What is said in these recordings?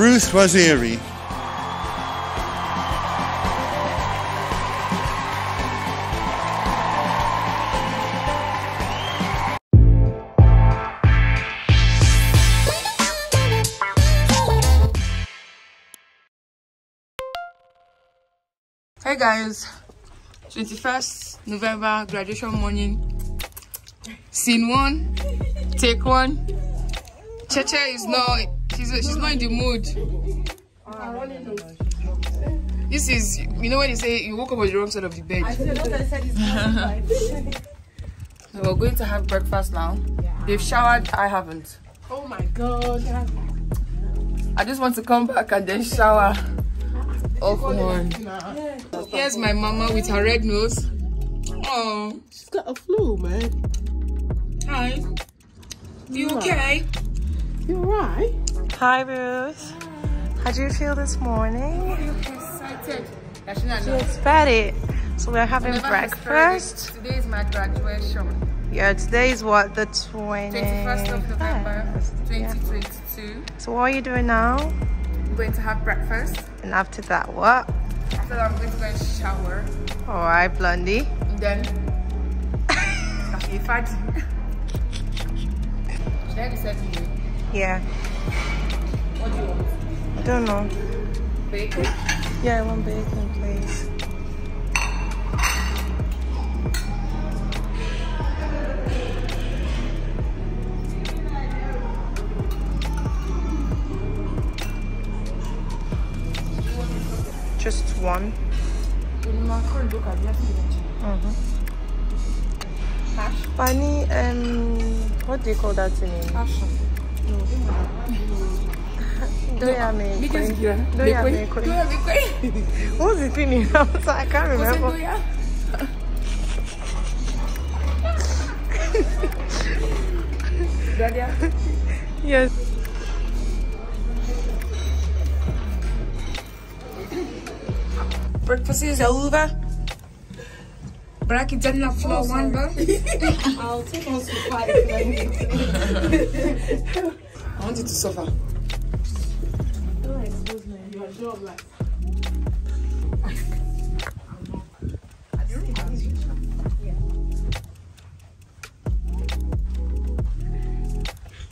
Ruth Waziri. Hey guys, 21st November graduation morning. Scene one, take one. Cheche is not, she's, she's not in the mood. This is, you know when you say you woke up on the wrong side of the bed. So we're going to have breakfast now. They've showered, I haven't. Oh my god. I just want to come back and then shower. Oh, come on. Here's my mama with her red nose. Oh, She's got a flu, man. hi. You okay? You alright? Hi, Ruth. How do you feel this morning? Excited. Yashina, no. It's ready. So we're having Never breakfast. Today is my graduation. Yeah, today is what the 20 21st of November, Yeah. 2022. So what are you doing now? I'm going to have breakfast. And after that, what? After that, I'm going to go and shower. All right, Blondie. And then, actually, fat. Should I decide to do? Yeah. What do you want? I don't know. Bacon? Yeah, I want bacon, please. Just one. Mm-hmm. Hash? Bunny, um, what do you call that in English? Passion. Doya me. Biggest gear. Doya me. Doya me. What's the thing in Hausa? I can't remember. Doya. Dadia. Yes. Breakfast is over. Bracket on the floor, one bar. I'll take us to five. I want you to suffer. Job, like.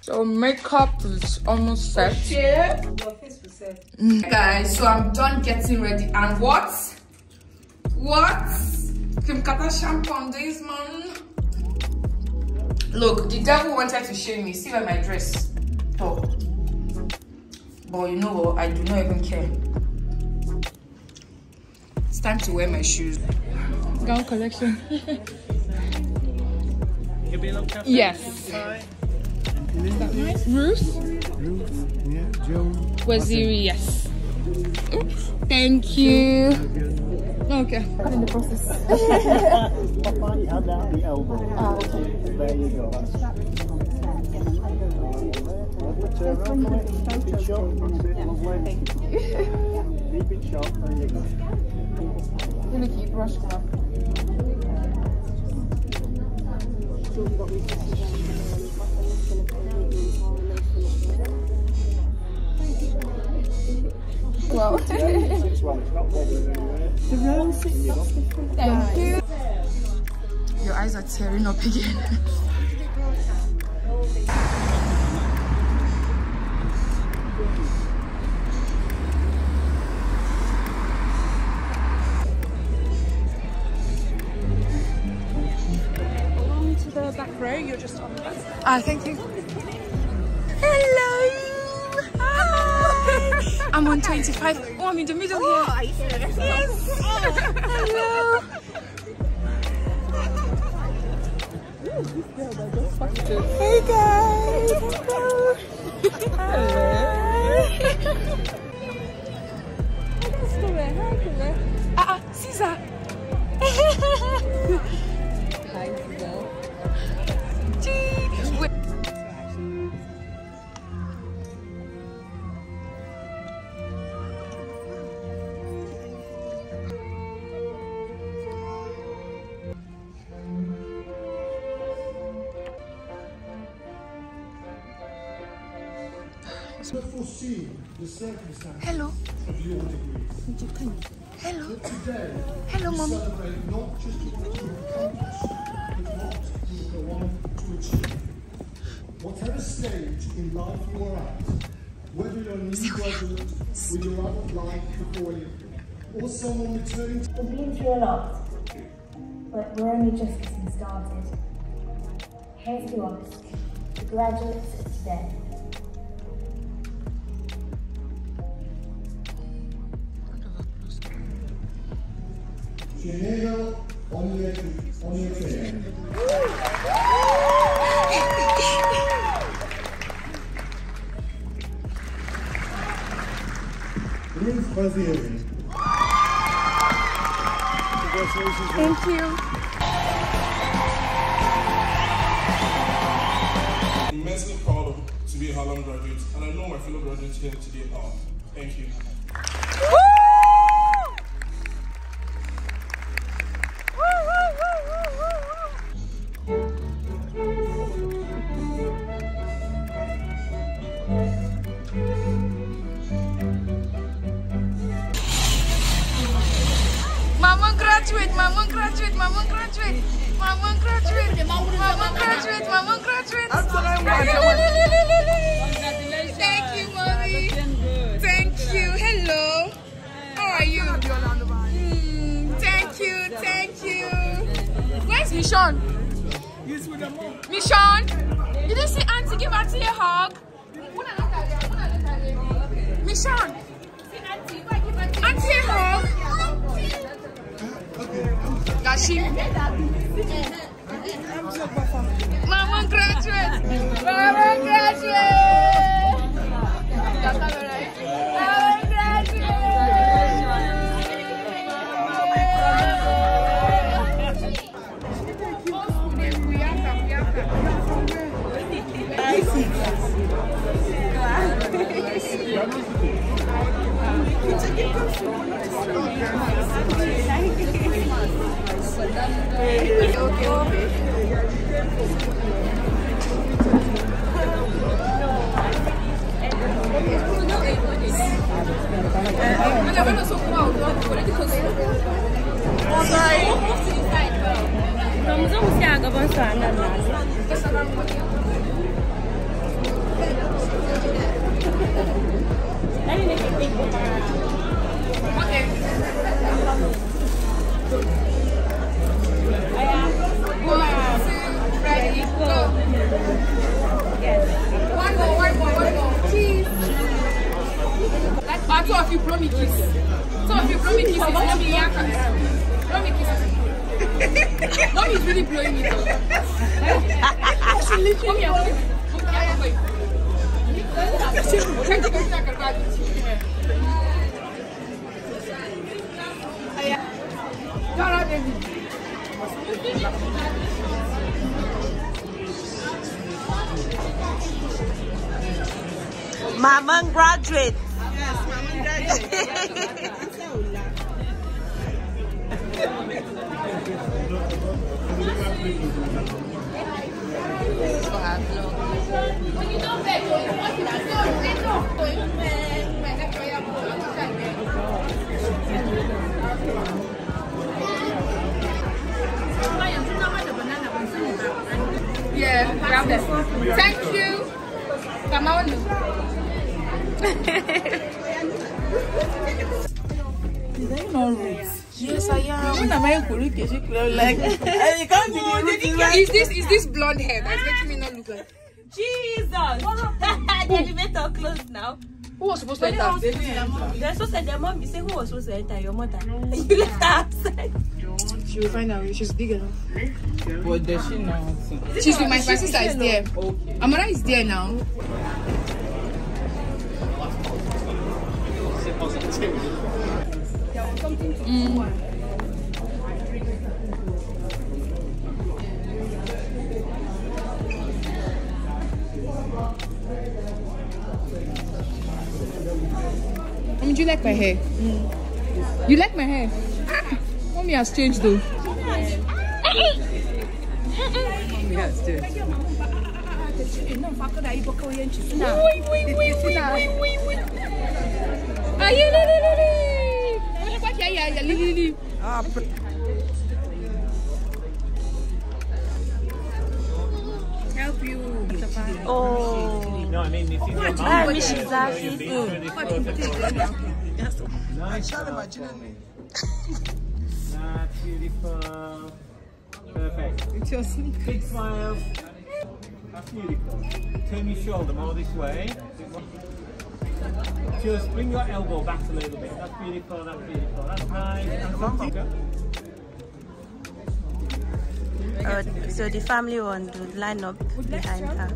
So makeup is almost set. Your face set. Guys, so I'm done getting ready. And what? What? Kim Kardashian on this man. Look, the devil wanted to shame me. See where my dress top. But you know what? I do not even care. It's time to wear my shoes. Gown collection. yes. Ruth? Ruth, Yeah, Joe. Waziri, yes. Oops. Thank you. Okay. Cut in the process. Papa, you have the elbow. Ah, okay. There you go. Turn around for it. Keep brush club. Well, bothering anywhere. thank you. Your eyes are tearing up again. Along to the back row, you're just on the back. Ah, thank you. Hello. Hi. I'm on 25. Oh, I'm in the middle here. Yes. Hello. Hey guys. Hello. Hello. Ah, ah, Caesar. Hi, go on to achieve. Whatever stage in life you are at, whether you're a new graduate with your adult life before you, or someone returning to We've been through a lot, but we're only just getting started. Here's to us, the graduates of today. Genero Onyete. Ruth Waziri. Congratulations. Thank you. immensely proud of, to be a Hallam graduate, and I know my fellow graduates here today are. Thank you. Graduate, mama graduate, mama graduate, mama graduate, mama graduate, mama graduate. Thank you, mommy. Thank you. Hello. How are you? Mm, thank you, thank you. Where's Michonne? Michonne? Did you see Auntie give Auntie a hug? Michonne? Gashim. Mama graduate. Mama graduate. Mama Ready, go. One more, one more, one more. Cheese. Ah, two of you blow me kiss. Two of you blow me kisses. Let me yank. Blow me kisses. Mommy is really blowing me though. Come here, come here. Come here. Check the question I can grab it. Yara, baby. Mama graduate. Yeah, grab them. Thank you. Come on. Yes, I am. When am I going to like? I can't Is this is this blonde hair that's making me not look like? Jesus! the elevator closed now. Who was supposed to enter? They're supposed to their mom. You say who was supposed to enter? Your mother. you left her outside. She will find out. She's big enough. But does she know? She's with my sister is there. Okay. Amara is there now. Mommy, do you like my hair? Mm. You like my hair? me as change though. Help you. Oh. No, I mean, if you I'm That's beautiful. Perfect. it's your sneak. Big smile. That's beautiful. Turn your shoulder more this way. Just bring your elbow back a little bit. That's beautiful. That's beautiful. That's nice. And something. Uh, so the family want to line up behind her.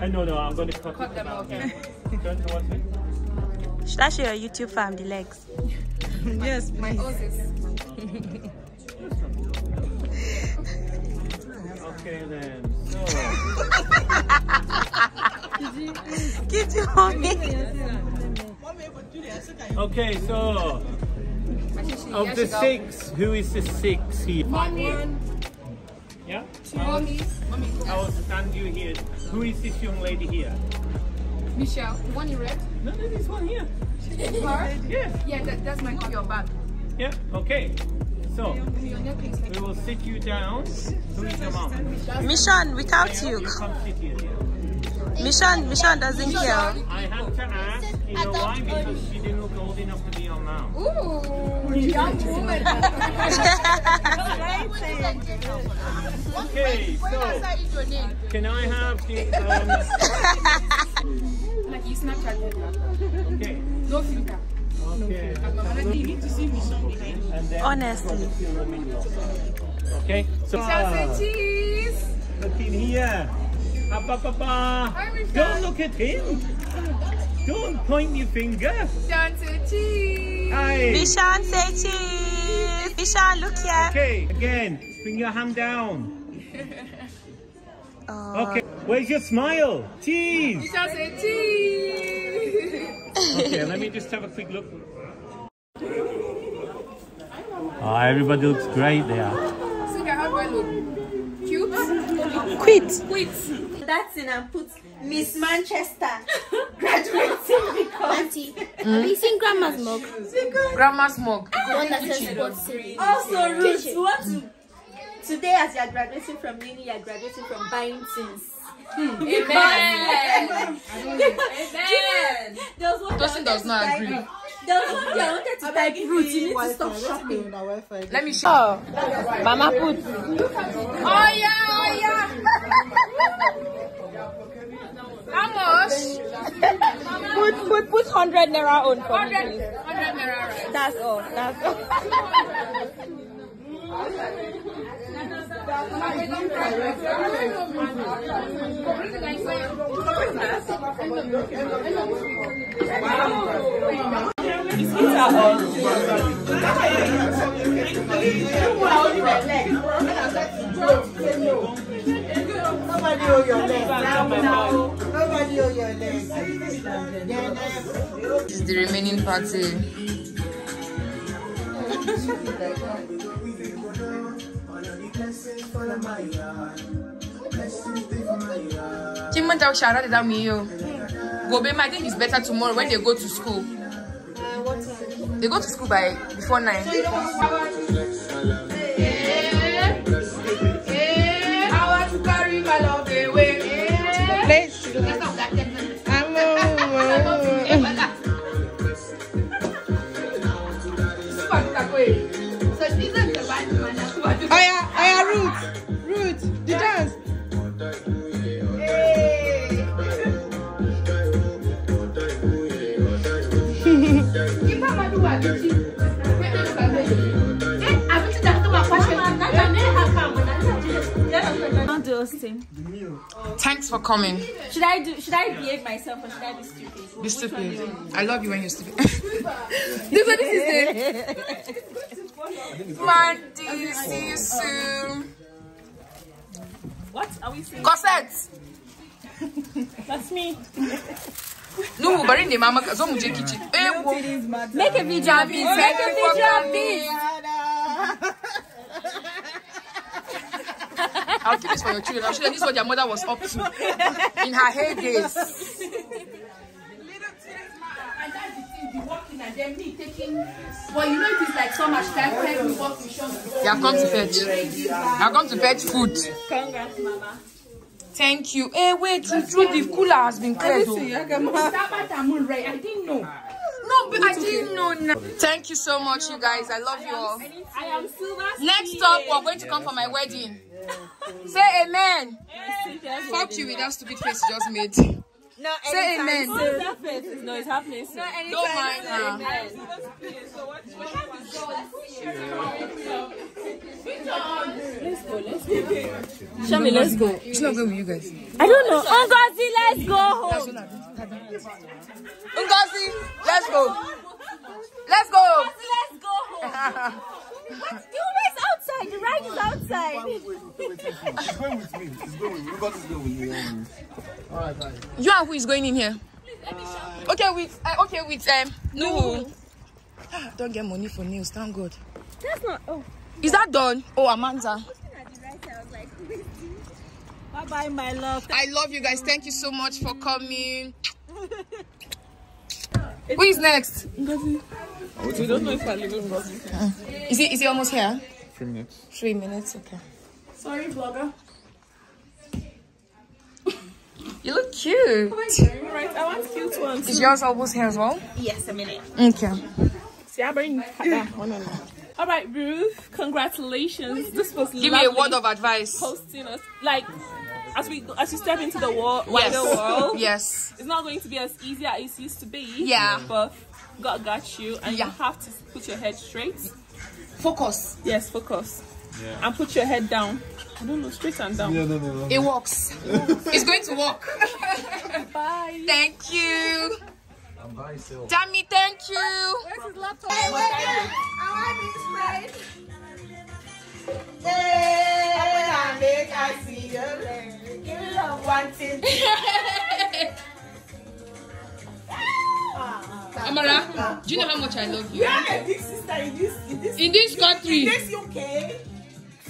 Uh, no, no, I'm going to cut, it them down off. here. Don't you want it? Should I show your YouTube fam the legs? Yes, please. Okay then. So, Give you mommy. okay, so of the six, who is the six here? Mommy. Yeah? mommy I will stand you here. Who is this young lady here? Michelle the one in red No, no, this one here. her Yes. yeah that, that's my your bag Yeah. Okay. So we will sit you down. Who is your mom? Mission without you. You come sit here. dear. Mission, mission doesn't care. I had to ask, you know why? Because she didn't look old enough to be on now. ooh young woman Okay, so can I have the um, like you snapchat okay. no filter Okay. And then Honestly. Okay. So Michelle say ah. cheese look in here. Up, up, up, up. Don't look at him. Don't point your finger. Michelle say cheese Aye. Mission say cheese. Mission look here. Okay, again, bring your hand down. Oh, Okay, where's your smile? Cheese. Michelle say cheese Okay, let me just have a quick look. Oh, everybody looks great there. see how do I look. Cute? Quit. quit. That's in and put Miss Manchester. Graduating because Auntie, have you seen Grandma's mug? grandma's mug. The one that says God save. also Ruth, we want to today as you are graduating from uni, you are graduating from buying things. Hmm. amen. There was one Tosin does not agree There was one day I wanted to type Ruth, you need to stop shopping. let me show Mama put. oh yeah oh yeah how much Put, put, put 100 naira on for me, 100 please. 100 naira right That's all. That's all. Leg. This is the remaining party. Kin manta shara da zamu yi yau. Gobe I think it's better tomorrow when they go to school. They go to school by before nine. I want to carry my love for coming. Should I do? Should I behave myself or should I be stupid? Be stupid. I love you when you're stupid. this what this is it. Mandy, see you soon. What are we saying? Corset. That's me. No, bari ne mama ka zo mu je kitchen. Eh, wo. Make a video of this. Make a video of this. I'll keep this for your children. I'll show them this is what their mother was up to in her heydays. And that's the thing, the walking and then me taking. Well, you know, it is like so much time. Let me walk with. They have come to fetch. They have come to fetch food. Congrats, Mama. Thank you. Hey, wait, true, true, the cooler has been cleared. though. Sabbath and moon, right? I didn't know. No, but I didn't know. now. Thank you so much, you guys. I love you all. I am Silver. Next up, we're going to come for my wedding. Say amen. Fuck you with that stupid face you just made. No, Say amen. What's that face? No, it's happening soon. Don't mind her. Show me, let's go. She's not going with you guys. I don't know. Ngozi, let's go home. Ngozi, let's go. Let's go. Let's go home. What? The Uber is outside. The ride is outside. He's going with me. He's going with me. God is going with me. Alright, bye. You and who is going in here? Okay, with uh, okay with um no. Don't get money for nails, thank God. That's not. Oh. Is that done? Oh, Amanda. Bye bye, my love. I love you guys. Thank you so much for coming. Who is next? We don't know if I live in Ngozi. Is he is he almost here? Three minutes. Three minutes, okay. Sorry, vlogger. You look cute. Right, I want cute ones. Is yours almost here as well? Yes, a minute. Okay. See, I bring that one on. All right, Ruth. Congratulations. This was Give me a word of advice. hosting us. Like, as we as we step into the world, wider Yes. world, Yes. it's not going to be as easy as it used to be. Yeah. But God got you, and Yeah. you have to put your head straight. Focus. Yes, focus. Yeah. And put your head down. I don't know, straight and down. Yeah, no, no, no. It works. it's going to work. Bye. Thank you. I'm by myself. Tammy, thank you. Amara, do you know how much I love you? Yeah, big sister in this in this In this country. this UK.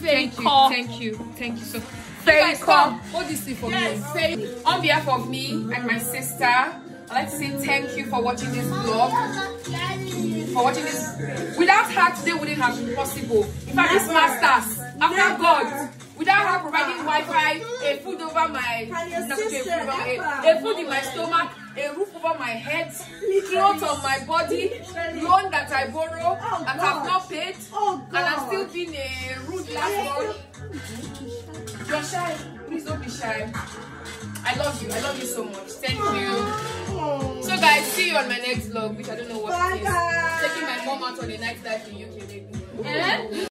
Thank you, thank you, thank you so Very come. Hold this thing for me. On behalf of me and my sister, I'd like to say thank you for watching this vlog. For watching this. Without her, today wouldn't have been possible. In fact, this masters, after God, without her providing Wi-Fi, a food over my, a, a food in my stomach, a roof over my head, clothes on my body, loan that I borrow and have not paid, Oh, and I'm God. still being a rude landlord. You're shy. Please don't be shy. I love you. I love you so much. Thank you. So guys, see you on my next vlog, which I don't know what it is. Bye, guys. Taking my mom out on a night life in UK. Eh?